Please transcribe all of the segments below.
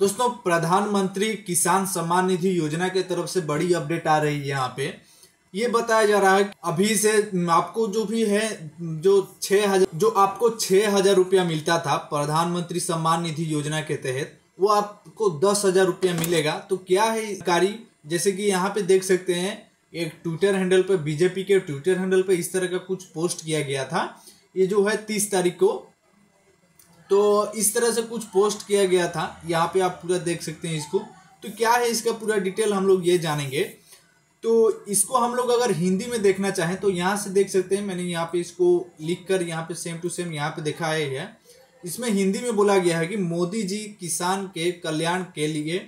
दोस्तों, प्रधानमंत्री किसान सम्मान निधि योजना के तरफ़ से बड़ी अपडेट आ रही है यहाँ पे। ये बताया जा रहा है अभी से आपको जो भी है, जो छह हज़ार जो आपको छह हज़ार रुपया मिलता था प्रधानमंत्री सम्मान निधि योजना के तहत, वो आपको दस हज़ार रुपया मिलेगा। तो क्या है कारी जैसे कि यहाँ पे देख सकते हैं, एक ट्विटर हैंडल पर बीजेपी के ट्विटर हैंडल पर इस तरह का कुछ पोस्ट किया गया था। ये जो है तीस तारीख को तो इस तरह से कुछ पोस्ट किया गया था। यहाँ पे आप पूरा देख सकते हैं इसको। तो क्या है इसका पूरा डिटेल हम लोग ये जानेंगे। तो इसको हम लोग अगर हिंदी में देखना चाहें तो यहाँ से देख सकते हैं, मैंने यहाँ पे इसको लिख कर यहाँ पे सेम टू सेम यहाँ पे देखा है। इसमें हिंदी में बोला गया है कि मोदी जी किसान के कल्याण के लिए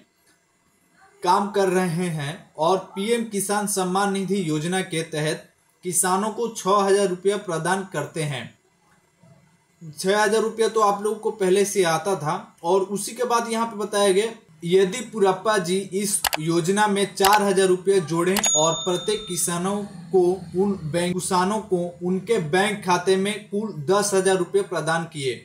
काम कर रहे हैं और पीएम किसान सम्मान निधि योजना के तहत किसानों को छः हज़ार रुपया प्रदान करते हैं। छः हज़ार रुपया तो आप लोगों को पहले से आता था और उसी के बाद यहाँ पे बताया गया, यदि पुरप्पा जी इस योजना में चार हज़ार रुपये जोड़े और प्रत्येक किसानों को उन बैंक, किसानों को उनके बैंक खाते में कुल दस हज़ार रुपये प्रदान किए।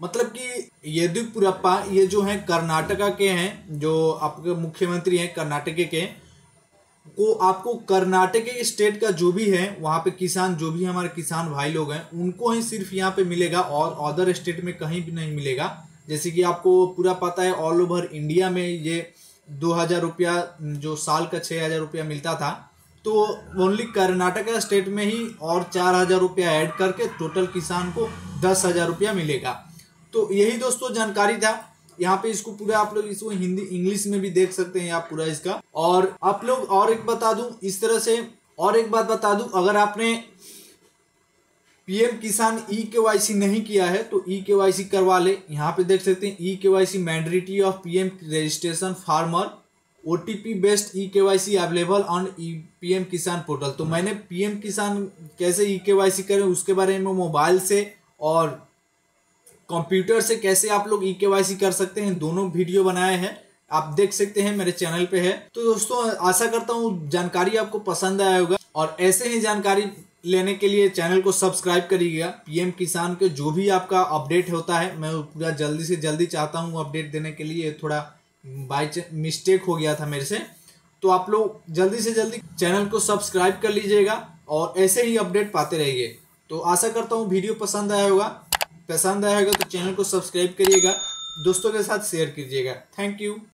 मतलब कि येदियुरप्पा ये जो हैं कर्नाटका के हैं, जो आपके मुख्यमंत्री हैं कर्नाटक के को आपको कर्नाटक के स्टेट का जो भी है, वहाँ पे किसान, जो भी हमारे किसान भाई लोग हैं, उनको ही सिर्फ़ यहाँ पे मिलेगा और अदर स्टेट में कहीं भी नहीं मिलेगा। जैसे कि आपको पूरा पता है ऑल ओवर इंडिया में ये दो हज़ार रुपया, जो साल का छः हज़ार रुपया मिलता था तो ओनली कर्नाटका स्टेट में ही और चार हज़ार रुपया ऐड करके टोटल किसान को दस हज़ार रुपया मिलेगा। तो यही दोस्तों जानकारी था। यहाँ पे इसको पूरा आप लोग इसको हिंदी, इंग्लिश में भी देख सकते हैं आप पूरा इसका। और आप लोग और एक बता दूँ, इस तरह से और एक बात बता दूँ, अगर आपने पीएम किसान ई के वाई सी नहीं किया है तो ई के वाई सी करवा ले। यहाँ पे देख सकते हैं, E K Y C mandatory of PM registration farmer O T P based E K Y C available on E P M Kisan portal तो मैंने पीएम किसान कैसे ई के वाई सी करें, उसके बारे में मोबाइल से और कंप्यूटर से कैसे आप लोग ई के वाई सी कर सकते हैं? दोनों वीडियो बनाए हैं। आप देख सकते हैं, मेरे चैनल पे है। तो दोस्तों, आशा करता हूँ जानकारी आपको पसंद आया होगा। और ऐसे ही जानकारी लेने के लिए चैनल को सब्सक्राइब करिएगा। पीएम किसान के जो भी आपका अपडेट होता है, मैं पूरा जल्दी से जल्दी चाहता हूँ अपडेट देने के लिए। थोड़ा बाई मिस्टेक हो गया था मेरे से। तो आप लोग जल्दी से जल्दी चैनल को सब्सक्राइब कर लीजिएगा और ऐसे ही अपडेट पाते रहिए। तो आशा करता हूँ वीडियो पसंद आया होगा। पसंद आया होगा तो चैनल को सब्सक्राइब करिएगा, दोस्तों के साथ शेयर कीजिएगा। Thank you